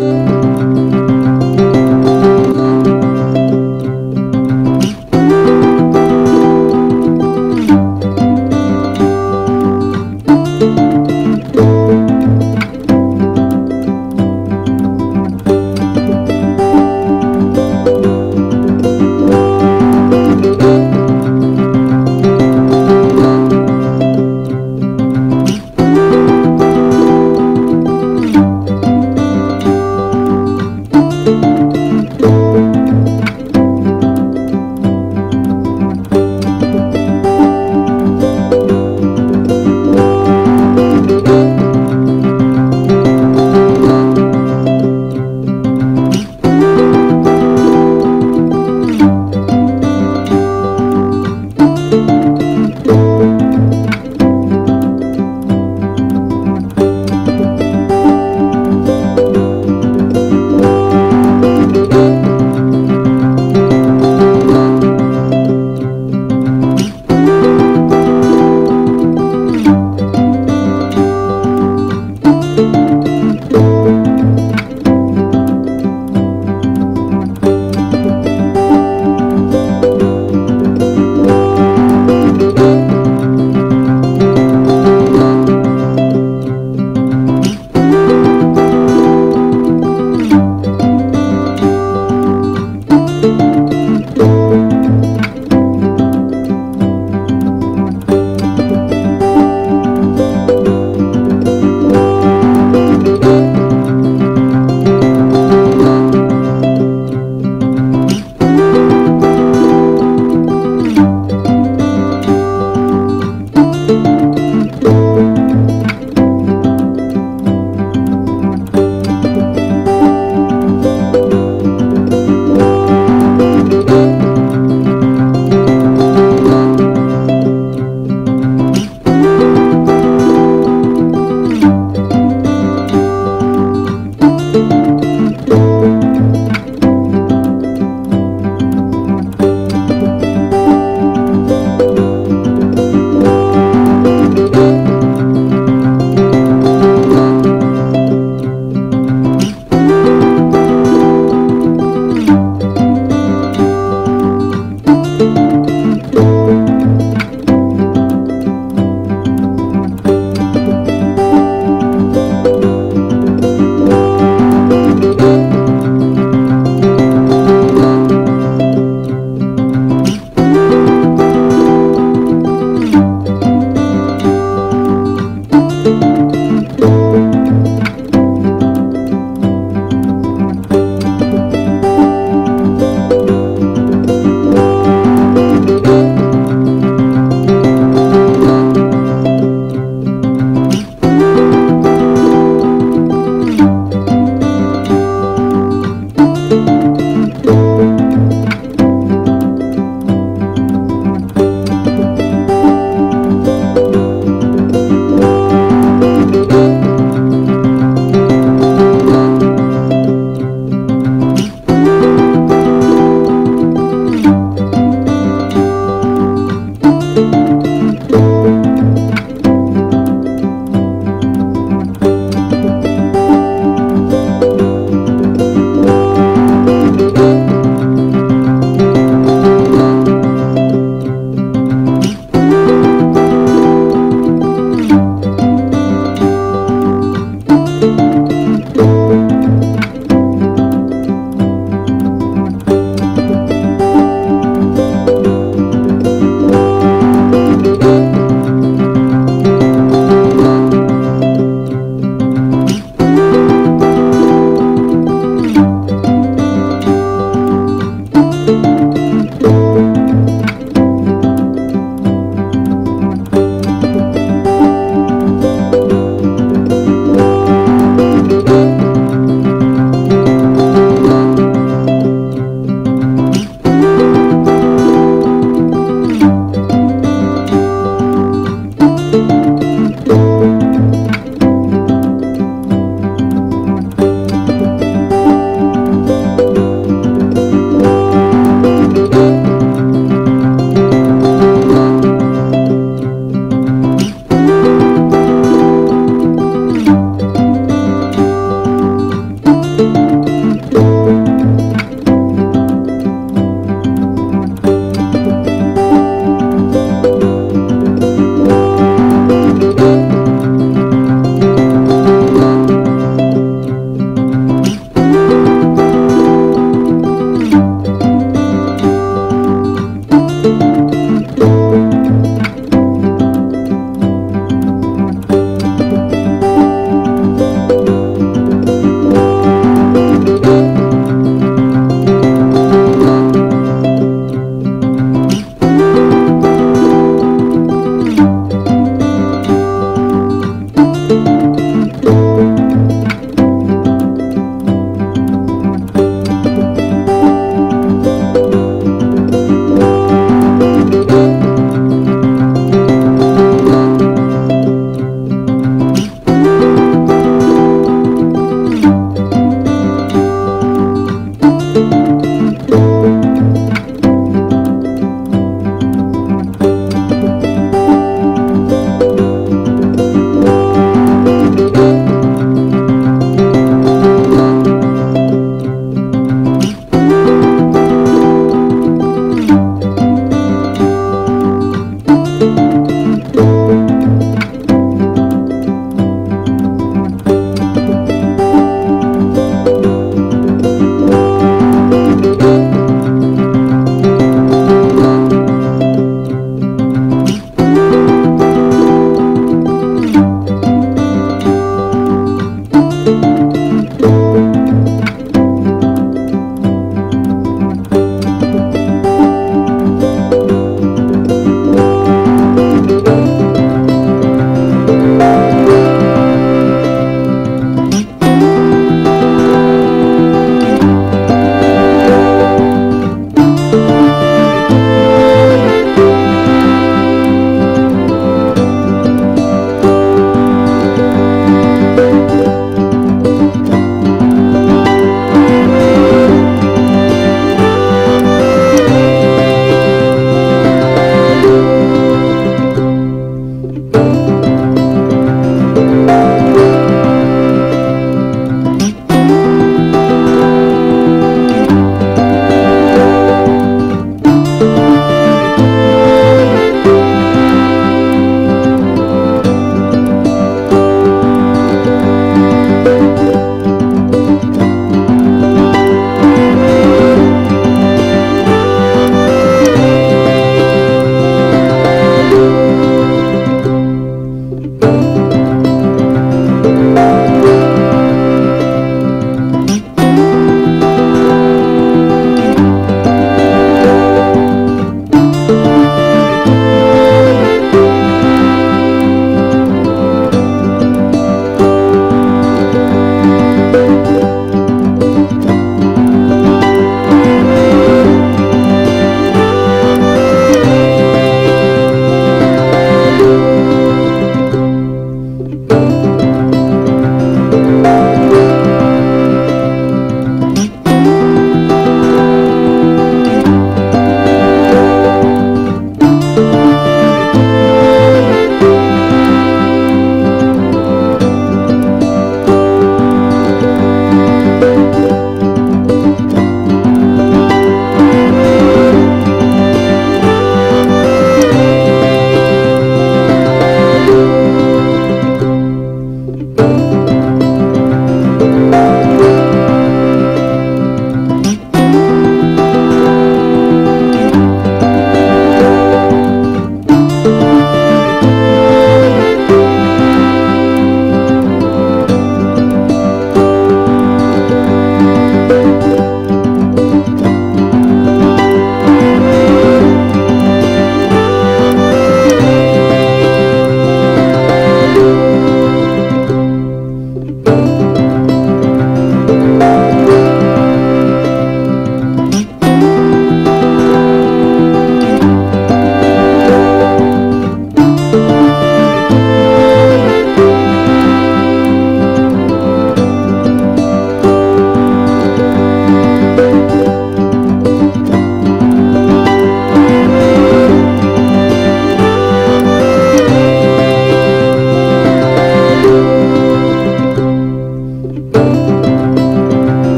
you